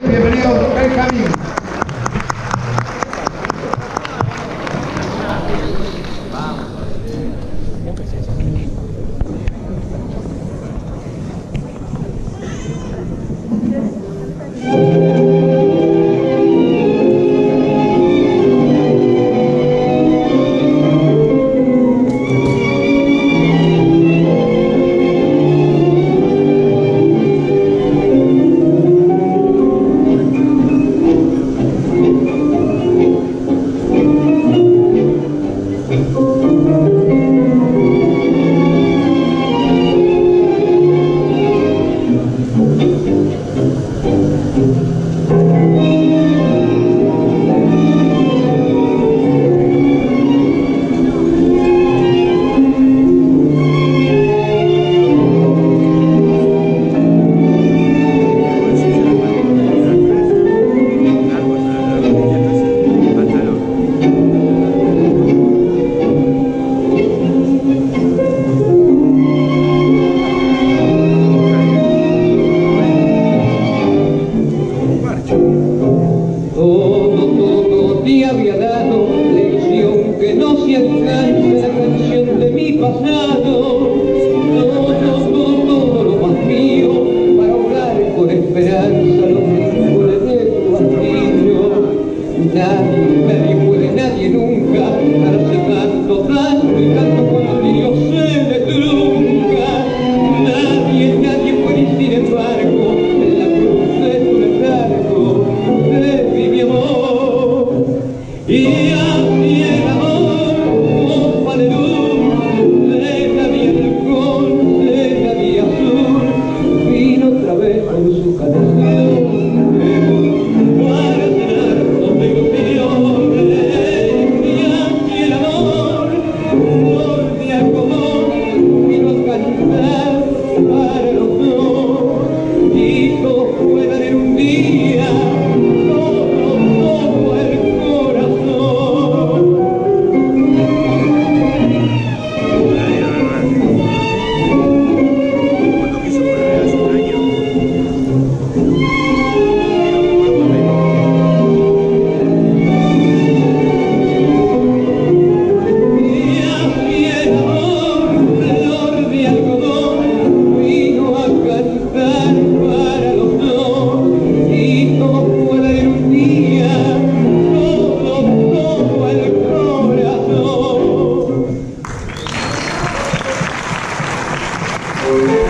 Bienvenido, Benjamín. 有 Dios, todo, todo, todo lo más mío para orar con esperanza. Amen.